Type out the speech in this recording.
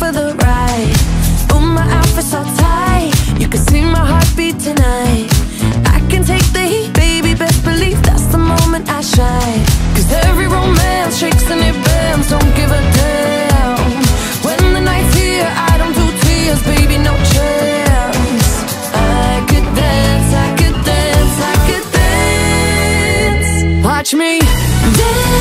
for the ride. Oh, my outfit's all tight. You can see my heartbeat tonight. I can take the heat, baby, best believe That's the moment I shine. Cause every romance shakes and it bends. Don't give a damn. When the night's here, I don't do tears Baby, no chance. I could dance, I could dance, I could dance. Watch me dance.